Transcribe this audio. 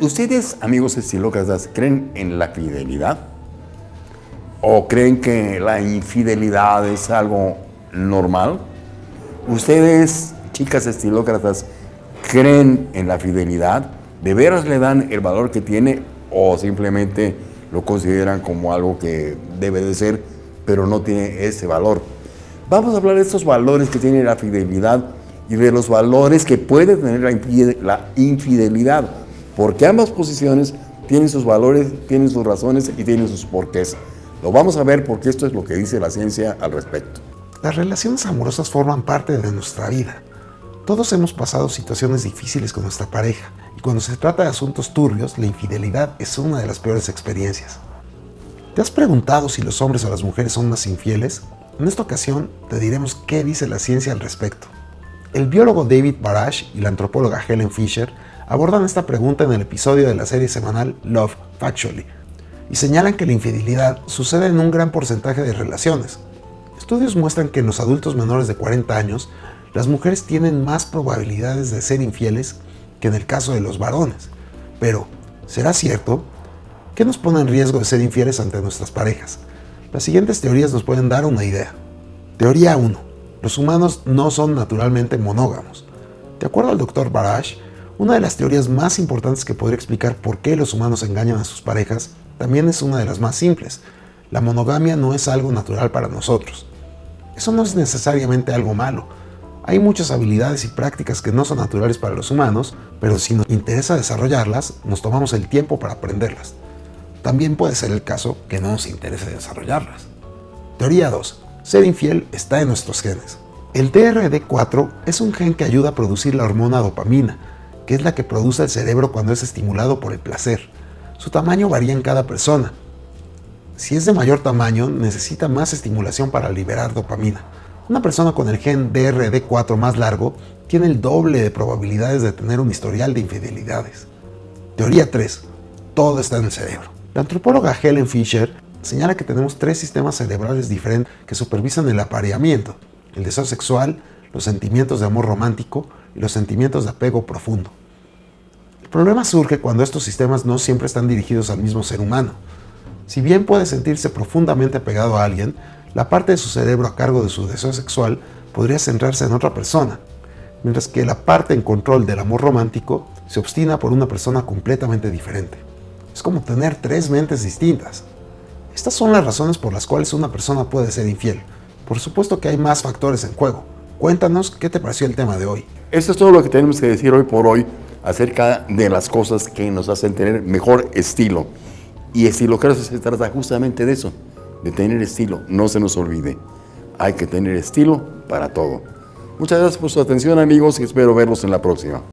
¿Ustedes, amigos estilócratas, creen en la fidelidad? ¿O creen que la infidelidad es algo normal? ¿Ustedes, chicas estilócratas, creen en la fidelidad? ¿De veras le dan el valor que tiene o simplemente lo consideran como algo que debe de ser, pero no tiene ese valor? Vamos a hablar de estos valores que tiene la fidelidad y de los valores que puede tener la infidelidad, porque ambas posiciones tienen sus valores, tienen sus razones y tienen sus porqués. Lo vamos a ver porque esto es lo que dice la ciencia al respecto. Las relaciones amorosas forman parte de nuestra vida. Todos hemos pasado situaciones difíciles con nuestra pareja y cuando se trata de asuntos turbios, la infidelidad es una de las peores experiencias. ¿Te has preguntado si los hombres o las mujeres son más infieles? En esta ocasión te diremos qué dice la ciencia al respecto. El biólogo David Barash y la antropóloga Helen Fisher abordan esta pregunta en el episodio de la serie semanal Love Factually y señalan que la infidelidad sucede en un gran porcentaje de relaciones. Estudios muestran que en los adultos menores de 40 años, las mujeres tienen más probabilidades de ser infieles que en el caso de los varones. Pero, ¿será cierto? ¿Qué nos pone en riesgo de ser infieles ante nuestras parejas? Las siguientes teorías nos pueden dar una idea. Teoría 1 los humanos no son naturalmente monógamos. De acuerdo al Dr. Barash, una de las teorías más importantes que podría explicar por qué los humanos engañan a sus parejas también es una de las más simples. La monogamia no es algo natural para nosotros. Eso no es necesariamente algo malo. Hay muchas habilidades y prácticas que no son naturales para los humanos, pero si nos interesa desarrollarlas, nos tomamos el tiempo para aprenderlas. También puede ser el caso que no nos interese desarrollarlas. Teoría 2. Ser infiel está en nuestros genes. El DRD4 es un gen que ayuda a producir la hormona dopamina, que es la que produce el cerebro cuando es estimulado por el placer. Su tamaño varía en cada persona. Si es de mayor tamaño, necesita más estimulación para liberar dopamina. Una persona con el gen DRD4 más largo tiene el doble de probabilidades de tener un historial de infidelidades. Teoría 3. Todo está en el cerebro. La antropóloga Helen Fisher señala que tenemos tres sistemas cerebrales diferentes que supervisan el apareamiento, el deseo sexual, los sentimientos de amor romántico y los sentimientos de apego profundo. El problema surge cuando estos sistemas no siempre están dirigidos al mismo ser humano. Si bien puede sentirse profundamente apegado a alguien, la parte de su cerebro a cargo de su deseo sexual podría centrarse en otra persona, mientras que la parte en control del amor romántico se obstina por una persona completamente diferente. Es como tener tres mentes distintas. Estas son las razones por las cuales una persona puede ser infiel. Por supuesto que hay más factores en juego. Cuéntanos qué te pareció el tema de hoy. Esto es todo lo que tenemos que decir hoy por hoy acerca de las cosas que nos hacen tener mejor estilo. Y estilo creo que se trata justamente de eso, de tener estilo. No se nos olvide, hay que tener estilo para todo. Muchas gracias por su atención amigos y espero verlos en la próxima.